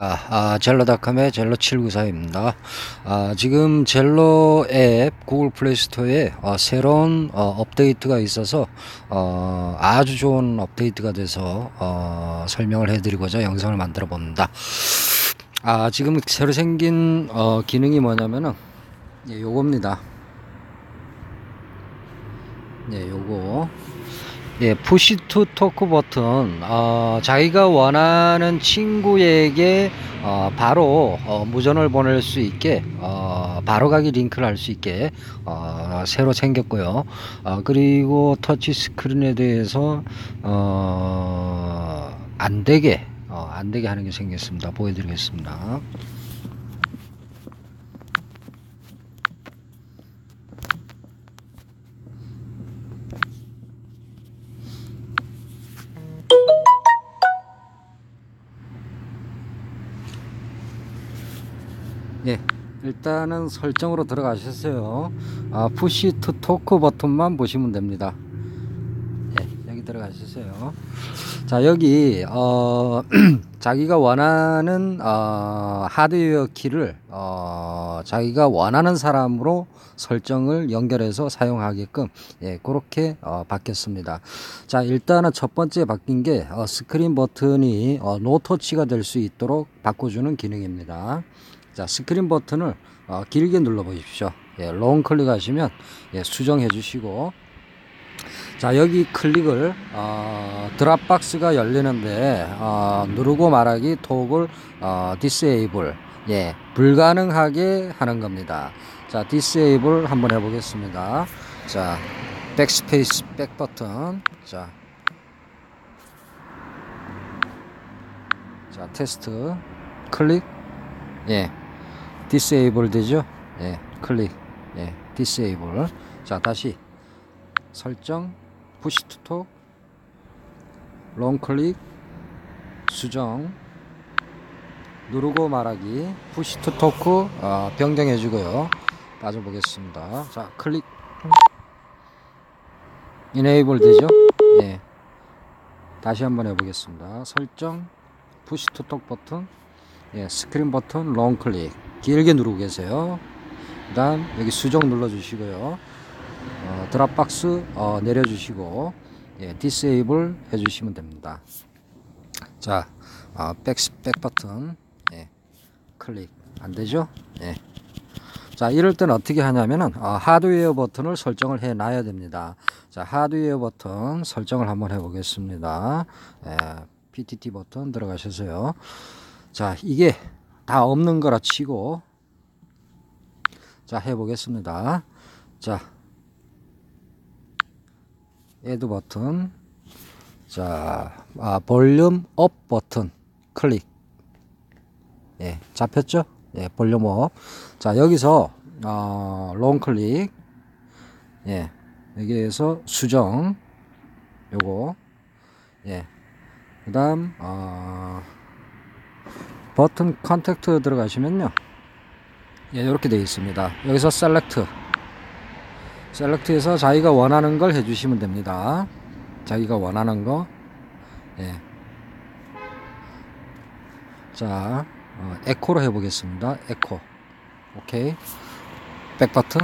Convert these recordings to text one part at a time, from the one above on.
아, 아, 젤로닷컴의 젤로794입니다. 아, 지금 젤로 앱 구글 플레이 스토어에 어, 새로운 어, 업데이트가 있어서 어, 아주 좋은 업데이트가 돼서 어, 설명을 해드리고자 영상을 만들어 봅니다. 아, 지금 새로 생긴 어, 기능이 뭐냐면은 예, 요겁니다. 예, 요거 예, push to talk 버튼 어, 자기가 원하는 친구에게 어, 바로 어, 무전을 보낼 수 있게 어, 바로 가기 링크를 할 수 있게 어, 새로 생겼고요. 어, 그리고 터치 스크린에 대해서 어, 안 되게 어, 안 되게 하는 게 생겼습니다. 보여드리겠습니다. 일단은 설정으로 들어가셨어요. 아, push to talk 버튼만 보시면 됩니다. 예, 여기 들어가셨어요. 자, 여기 어, 자기가 원하는 어, 하드웨어 키를 어, 자기가 원하는 사람으로 설정을 연결해서 사용하게끔 예, 그렇게 어, 바뀌었습니다. 자, 일단은 첫 번째 바뀐 게 어, 스크린 버튼이 어, no touch가 될 수 있도록 바꿔주는 기능입니다. 자 스크린 버튼을 어, 길게 눌러 보십시오. 예, long 클릭하시면 예, 수정해 주시고. 자 여기 클릭을 어, drop box가 열리는데 어, 누르고 말하기 talk을 어, disable 예, 불가능하게 하는 겁니다. 자 disable 한번 해보겠습니다. 자 backspace back 버튼 자, 자 테스트. 클릭. 예 disable 되죠? 예 클릭. 예 disable 자 다시. 설정 push to talk long 클릭 수정. 누르고 말하기. push to talk 어, 변경해 주고요. 빠져보겠습니다. 자 클릭. enable 되죠? 예. 다시 한번 해보겠습니다. 설정 push to talk 버튼. 예 스크린 버튼 long 클릭 길게 누르고 계세요. 그 다음 여기 수정 눌러 주시고요. 어, drop box 어, 내려 주시고 예, disable 해 주시면 됩니다. 자 어, back, back 버튼 예, 클릭. 안 되죠? 예. 자 이럴 때는 어떻게 하냐면은 어, 하드웨어 버튼을 설정을 해 놔야 됩니다. 자 하드웨어 버튼 설정을 한번 해 보겠습니다. 예, PTT 버튼 들어가셔서요. 자 이게 다 없는 거라 치고. 자 해보겠습니다. 자 add 버튼. 자 아, 볼륨 up 버튼 클릭. 예 잡혔죠? 예 볼륨 up 자 여기서 어, long 클릭. 예 여기에서 수정. 요거. 예 그 다음 어, 버튼 contact 들어가시면요. 예, 이렇게 되어 있습니다. 여기서 select. select에서 자기가 원하는 걸 해주시면 됩니다. 자기가 원하는 거. 예. 자 어, 에코로 해보겠습니다. 에코. 오케이. back 버튼.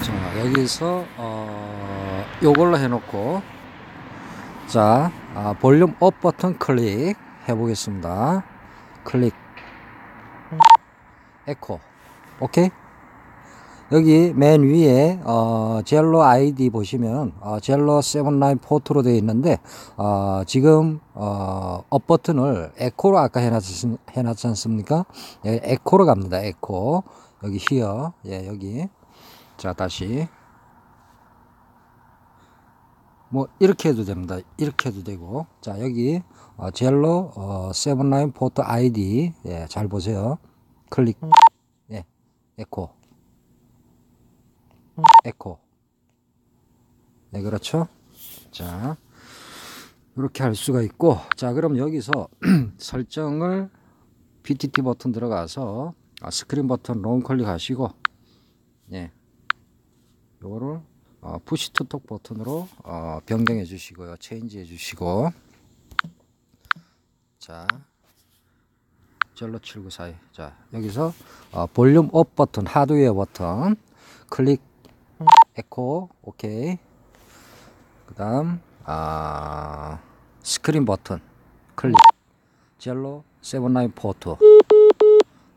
자 여기서 어, 요걸로 해놓고. 자 아, 볼륨 up 버튼 클릭 해보겠습니다. 클릭. 에코. 오케이? 여기 맨 위에 어, Zello 아이디 보시면 어, Zello 79 four two로 되어 있는데 어, 지금 어, up 버튼을 에코로 아까 해놨, 해놨지 않습니까? 예, 에코로 갑니다. 에코. 여기 히어 예 여기. 자 다시 뭐 이렇게 해도 됩니다. 이렇게 해도 되고. 자 여기 어, Zello 어, seven nine four two 아이디. 예, 잘 보세요. 클릭. 예, 에코. 에코. 네 그렇죠. 자 이렇게 할 수가 있고. 자 그럼 여기서 설정을 PTT 버튼 들어가서 아, 스크린 버튼 long 클릭하시고. 예. 요거를 어, push to talk 버튼으로 어, 변경해 주시고요. change 해 주시고 자, Zello 7942. 자, 여기서 어, 볼륨 up 버튼, 하드웨어 버튼 클릭 에코 오케이. 그 다음 아 스크린 버튼 클릭 Zello 7942.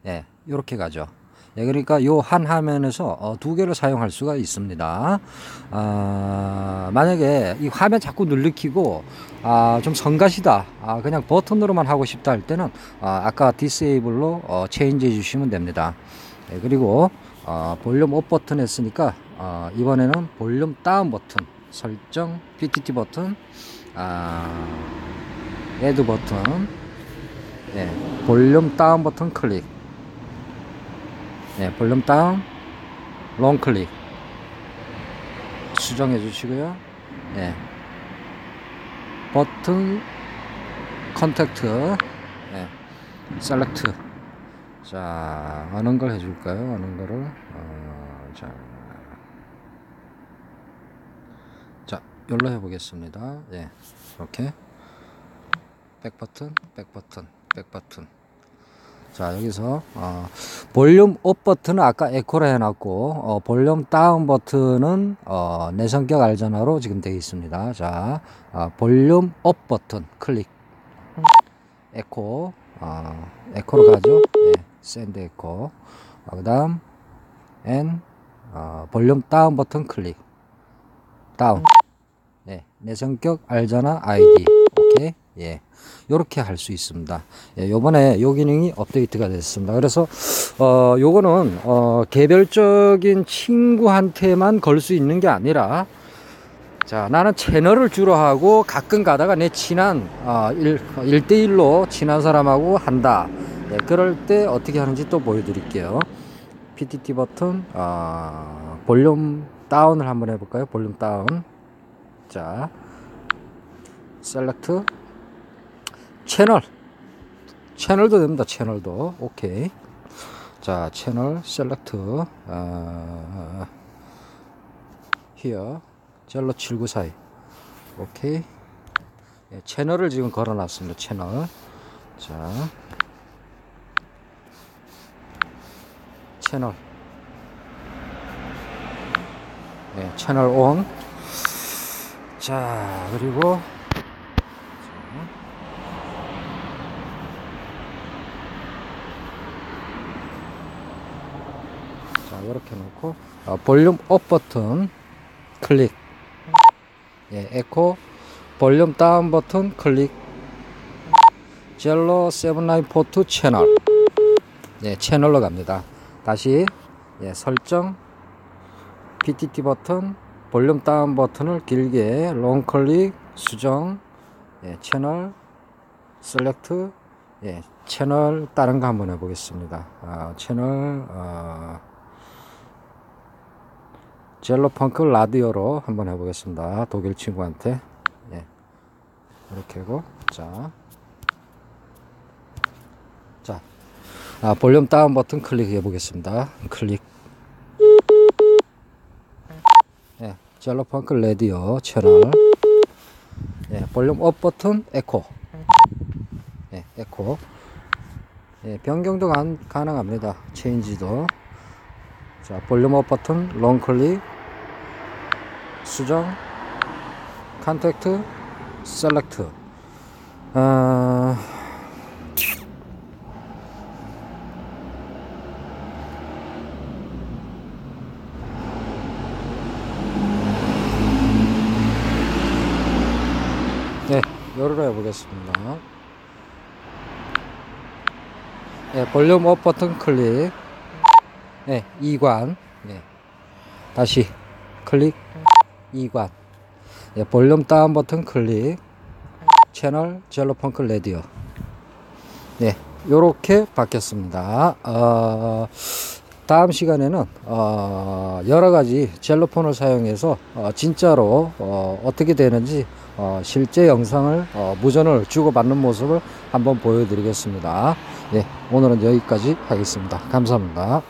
예, 이렇게 가죠. 예, 그러니까 요 한 화면에서 어, 두 개를 사용할 수가 있습니다. 아, 만약에 이 화면 자꾸 눌리키고 아, 좀 성가시다. 아, 그냥 버튼으로만 하고 싶다 할 때는 아, 아까 disable로 어, change 해 주시면 됩니다. 예, 그리고 어, 볼륨 up 버튼 했으니까 어, 이번에는 볼륨 다운 버튼 설정 PTT 버튼 아, add 버튼 예, 볼륨 다운 버튼 클릭 네, 볼륨 다운, long 클릭 수정해 주시고요. 네. 버튼 contact, 네. select. 자, 어느 걸 해줄까요? 어느 거를 어, 자, 자, 열로 해보겠습니다. 예, 이렇게 back 버튼, back 버튼, back 버튼. 자 여기서 어, 볼륨 up 버튼은 아까 에코로 해놨고 어, 볼륨 다운 버튼은 어, 내 성격 알잖아로 지금 되어 있습니다. 자 어, 볼륨 up 버튼 클릭. 에코 어, 에코로 가죠? 네, send 에코. 어, 그 다음 and 어, 볼륨 다운 버튼 클릭. 다운. 네, 내 성격 알잖아 아이디. 오케이 예 요렇게 할 수 있습니다. 예, 요번에 요 기능이 업데이트가 됐습니다. 그래서 어 요거는 어 개별적인 친구한테만 걸 수 있는 게 아니라 자 나는 채널을 주로 하고 가끔 가다가 내 친한 어, 1, 대일로 친한 사람하고 한다. 예, 그럴 때 어떻게 하는지 또 보여드릴게요. PTT 버튼 어, 볼륨 다운을 한번 해볼까요? 볼륨 다운. 자 select 채널. 채널도 됩니다. 채널도. 오케이. 자 채널 select. 아, 히어 젤로 7942 오케이. 예, 채널을 지금 걸어 놨습니다. 채널. 자. 채널. 예, 채널 온 자, 그리고 이렇게 놓고 어, 볼륨 up 버튼 클릭. 예, 에코 볼륨 다운 버튼 클릭. Zello 7942 채널. 예, 채널로 갑니다. 다시 예, 설정 PTT 버튼 볼륨 다운 버튼을 길게 long 클릭 수정 예, 채널 select 예, 채널 다른 거 한번 해보겠습니다 아, 채널 어, Zello Funk Radio로 한번 해보겠습니다. 독일 친구한테. 예, 이렇게 하고 자, 자. 아, 볼륨 다운 버튼 클릭해 보겠습니다. 클릭. 예, Zello Funk Radio 채널. 예, 볼륨 up 버튼 에코. 예, 에코. 예, 변경도 가, 가능합니다. change도. 자 볼륨 업 버튼 롱 클릭 수정 컨택트 셀렉트 어, 네, 열으로 해보겠습니다. 네, 볼륨 up 버튼 클릭. 네, 이관. 네. 다시 클릭. 이관. 네, 볼륨 다운 버튼 클릭. 채널 Zello 펑크 레디오. 네, 요렇게 바뀌었습니다. 어, 다음 시간에는 어, 여러 가지 Zello폰을 사용해서 어, 진짜로 어, 어떻게 되는지 어, 실제 영상을 어, 무전을 주고받는 모습을 한번 보여드리겠습니다. 네, 오늘은 여기까지 하겠습니다. 감사합니다.